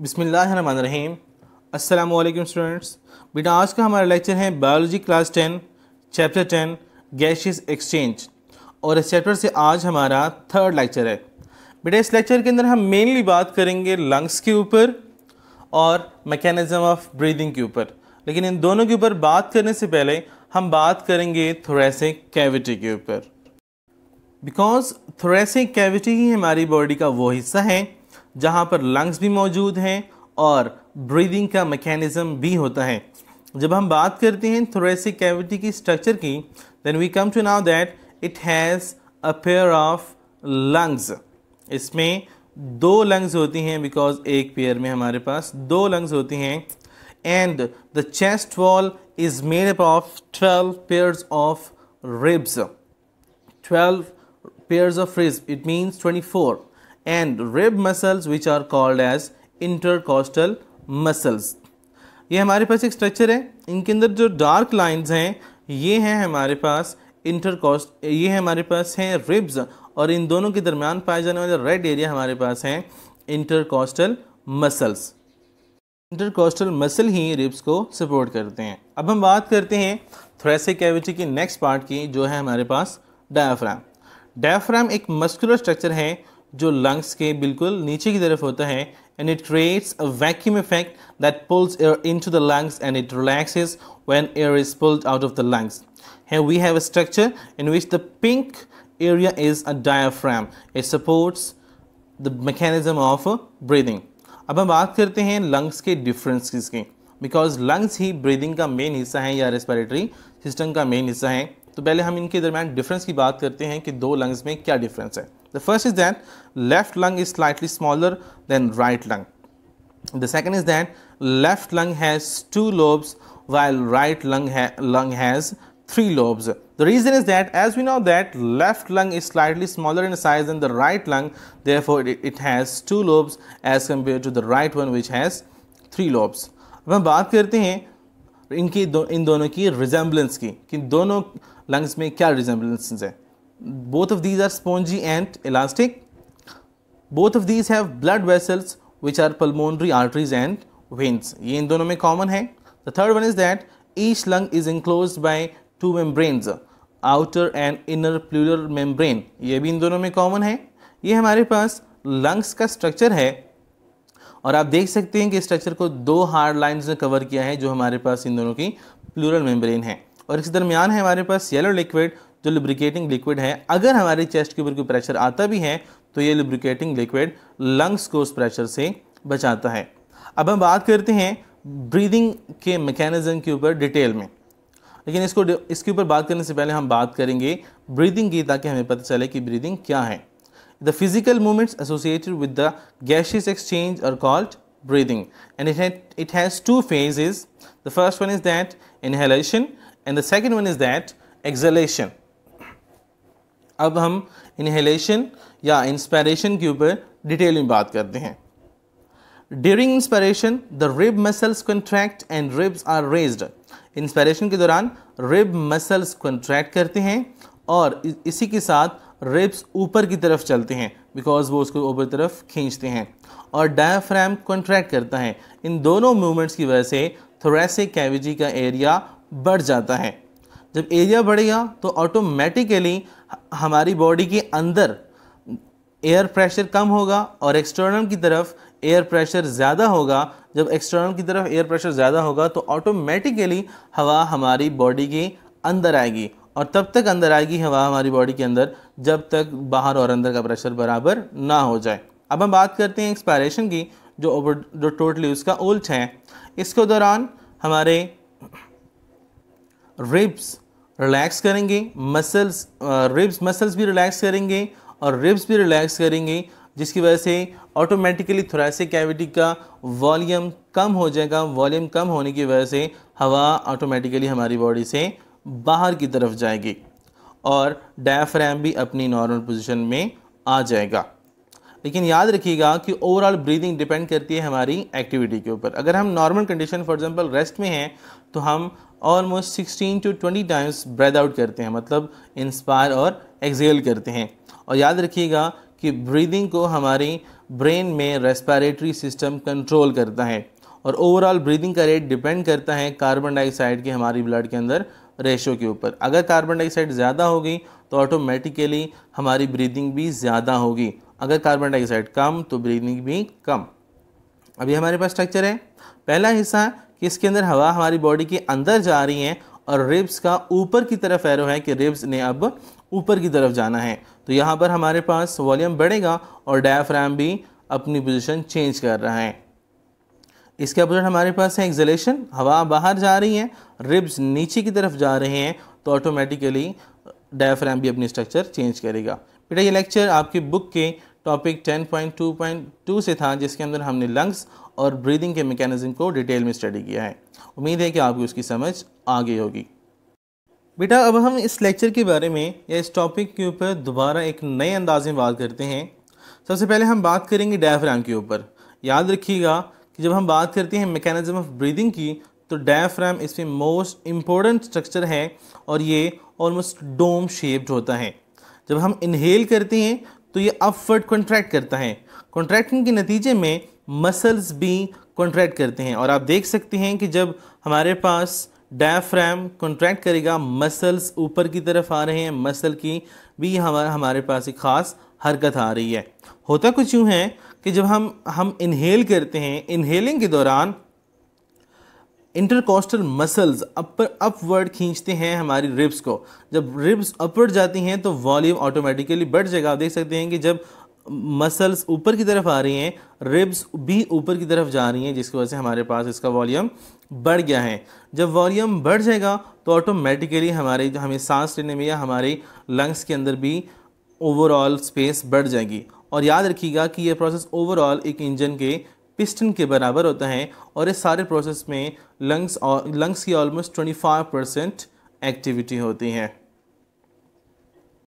बिसमीम वालेकुम स्टूडेंट्स। बेटा, आज का हमारा लेक्चर है biology class ten, chapter ten gaseous exchange. और इस चैप्टर से आज हमारा थर्ड लेक्चर है। बेटा, इस लेक्चर के अंदर हम मेनली बात करेंगे लंग्स के ऊपर और मैकेनिज़्म ऑफ़ ब्रीदिंग के ऊपर। लेकिन इन दोनों के ऊपर बात करने से पहले हम बात करेंगे थोरेसिक कैविटी के ऊपर। बिकॉज़ थोरेसिक कैविटी ही हमारी बॉडी का वो हिस्सा है जहाँ पर लंग्स भी मौजूद हैं और ब्रीदिंग का मैकेनिज़्म भी होता है। जब हम बात करते हैं थोरेसिक कैविटी की स्ट्रक्चर की then we come to now that it has a pair of lungs इसमें दो लंग्स होती हैं बिकॉज़ एक पेयर में हमारे पास दो लंग्स होती हैं। And the chest wall is made up of twelve pairs of ribs twelve pairs of of it it twenty 24 and rib muscles, which are called as intercostal muscles. ये हमारे पास एक structure है। इनके अंदर जो डार्क लाइंस हैं, ये हैं हमारे पास इंटरकॉस्ट ये हमारे पास हैं रिब्स और इन दोनों के दरमियान पाए जाने वाले रेड एरिया हमारे पास हैं इंटरकॉस्टल मसल्स इंटरकॉस्टल मसल ही रिब्स को सपोर्ट करते हैं। अब हम बात करते हैं थ्रेसिक कैविटी की नेक्स्ट पार्ट की, जो है हमारे पास डायाफ्राम डायाफ्राम एक मस्कुलर स्ट्रक्चर है जो लंग्स के बिल्कुल नीचे की तरफ़ होता है and it creates a vacuum effect that pulls air into the lungs and it relaxes when air is pulled out of the lungs है we have a structure in which the pink area is a diaphragm it supports the mechanism of breathing अब हम बात करते हैं lungs के difference की because lungs ही breathing का मेन हिस्सा है या रेस्पिरेटरी सिस्टम का मेन हिस्सा है। तो पहले हम इनके दरमियान डिफरेंस की बात करते हैं कि दो लंग्स में क्या डिफरेंस है। The first is that left lung is slightly smaller than right lung the second is that left lung has two lobes while right lung, ha lung has three lobes. The reason is that as we know that left lung is slightly smaller in size than the right lung, therefore it, it has two lobes as compared to the right one which has three lobes. अब हम बात करते हैं इनकी दो, इन दोनों की resemblance की कि दोनों लंग्स में क्या रिजेंबलेंस है both of these are spongy and elastic both of these have blood vessels which are pulmonary arteries and veins ये इन दोनों में कॉमन है। The third one is that each lung is enclose by two membranes outer and inner pleural membrane ये भी इन दोनों में common है। ये हमारे पास लंग्स का स्ट्रक्चर है। और आप देख सकते हैं कि स्ट्रक्चर को दो हार्ड लाइंस ने कवर किया है, जो हमारे पास इन दोनों की प्लूरल मेम्ब्रेन है। और इस दरमियान है हमारे पास येलो लिक्विड जो लिब्रिकेटिंग लिक्विड है अगर हमारे चेस्ट के ऊपर कोई प्रेशर आता भी है तो ये लिब्रिकेटिंग लिक्विड लंग्स को उस प्रेशर से बचाता है। अब हम बात करते हैं ब्रीदिंग के मैकेनिज्म के ऊपर डिटेल में। लेकिन इसको इसके ऊपर बात करने से पहले हम बात करेंगे ब्रीदिंग की ताकि हमें पता चले कि ब्रीदिंग क्या है। The physical movements associated with the gaseous exchange are called breathing and it, had, it has two phases. The first one is and the second one is that exhalation अब हम इन्हेलेशन या inspiration के ऊपर detail में बात करते हैं। During inspiration the rib muscles contract and ribs are raised inspiration के दौरान रिब मसल्स कंट्रैक्ट करते हैं और इसी के साथ रिब्स ऊपर की तरफ़ चलते हैं बिकॉज़ वो उसको ऊपर तरफ़ खींचते हैं और डायाफ्राम कॉन्ट्रैक्ट करता है। इन दोनों मूवमेंट्स की वजह से थोरेसिक कैविटी का एरिया बढ़ जाता है। जब एरिया बढ़ेगा तो ऑटोमेटिकली हमारी बॉडी के अंदर एयर प्रेशर कम होगा और एक्सटर्नल की तरफ़ एयर प्रेशर ज़्यादा होगा। जब एक्सटर्नल की तरफ़ एयर प्रेशर ज़्यादा होगा तो ऑटोमेटिकली हवा हमारी बॉडी के अंदर आएगी और तब तक अंदर आएगी हवा हमारी बॉडी के अंदर, जब तक बाहर और अंदर का प्रेशर बराबर ना हो जाए। अब हम बात करते हैं एक्सपायरेशन की, जो ओवर जो टोटली उसका उल्ट है। इसके दौरान हमारे रिब्स रिलैक्स करेंगे मसल्स रिब्स मसल्स भी रिलैक्स करेंगे और रिब्स भी रिलैक्स करेंगे, जिसकी वजह से ऑटोमेटिकली थोरेसिक कैविटी का वॉल्यूम कम हो जाएगा। वॉल्यूम कम होने की वजह से हवा ऑटोमेटिकली हमारी बॉडी से बाहर की तरफ़ जाएगी और डायफ्रैम भी अपनी नॉर्मल पोजीशन में आ जाएगा। लेकिन याद रखिएगा कि ओवरऑल ब्रीदिंग डिपेंड करती है हमारी एक्टिविटी के ऊपर। अगर हम normal condition for example rest में हैं तो हम almost 16 to 20 times breathe out करते हैं मतलब इंस्पायर और एक्सेल करते हैं। और याद रखिएगा कि ब्रीदिंग को हमारी ब्रेन में रेस्पिरेटरी सिस्टम कंट्रोल करता है और ओवरऑल ब्रीदिंग का रेट डिपेंड करता है कार्बन डाइऑक्साइड के हमारी ब्लड के अंदर रेशो के ऊपर। अगर कार्बन डाइऑक्साइड ज़्यादा होगी तो ऑटोमेटिकली हमारी ब्रीदिंग भी ज़्यादा होगी। अगर कार्बन डाइऑक्साइड कम तो ब्रीदिंग भी कम। अभी हमारे पास स्ट्रक्चर है। पहला हिस्सा कि इसके अंदर हवा हमारी बॉडी के अंदर जा रही है और रिब्स का ऊपर की तरफ़ एरो है कि रिब्स ने अब ऊपर की तरफ़ जाना है। तो यहाँ पर हमारे पास वॉल्यूम बढ़ेगा और डायाफ्राम भी अपनी पोजीशन चेंज कर रहा है। इसके अपोजिट हमारे पास है एक्जलेशन हवा बाहर जा रही है रिब्स नीचे की तरफ़ जा रहे हैं तो ऑटोमेटिकली डायाफ्राम भी अपनी स्ट्रक्चर चेंज करेगा। बेटा, ये लेक्चर आपकी बुक के टॉपिक 10.2.2 से था, जिसके अंदर हमने लंग्स और ब्रीदिंग के मैकेनिज्म को डिटेल में स्टडी किया है। उम्मीद है कि आपको उसकी समझ आ गई होगी। बेटा, अब हम इस लेक्चर के बारे में या इस टॉपिक के ऊपर दोबारा एक नए अंदाज में बात करते हैं। सबसे पहले हम बात करेंगे डायफ्राम के ऊपर। याद रखिएगा कि जब हम बात करते हैं मैकेनिज्म ऑफ़ ब्रीदिंग की तो डायफ्राम इसमें मोस्ट इम्पोर्टेंट स्ट्रक्चर है और ये ऑलमोस्ट डोम शेप्ड होता है। जब हम इनहेल करते हैं तो ये अपवर्ड कॉन्ट्रैक्ट करता है। कॉन्ट्रैक्टिंग के नतीजे में मसल्स भी कॉन्ट्रैक्ट करते हैं। और आप देख सकते हैं कि जब हमारे पास डायफ्राम कॉन्ट्रैक्ट करेगा मसल्स ऊपर की तरफ़ आ रहे हैं मसल की भी हमारा हमारे पास एक ख़ास हरकत आ रही है। होता कुछ यूँ है कि जब हम हम इनहेल करते हैं इनहेलिंग के दौरान इंटरकोस्टल मसल्स अपर अपवर्ड खींचते हैं हमारी रिब्स को। जब रिब्स अपवर्ड जाती हैं तो वॉल्यूम ऑटोमेटिकली बढ़ जाएगा। आप देख सकते हैं कि जब मसल्स ऊपर की तरफ़ आ रही हैं रिब्स भी ऊपर की तरफ़ जा रही हैं, जिसकी वजह से हमारे पास इसका वॉल्यूम बढ़ गया है। जब वॉल्यूम बढ़ जाएगा तो ऑटोमेटिकली हमारे, हमें सांस लेने में या हमारे लंग्स के अंदर भी ओवरऑल स्पेस बढ़ जाएगी। और याद रखिएगा कि यह प्रोसेस ओवरऑल एक इंजन के पिस्टन के बराबर होता है और इस सारे प्रोसेस में लंग्स और लंग्स की ऑलमोस्ट 25 परसेंट एक्टिविटी होती है।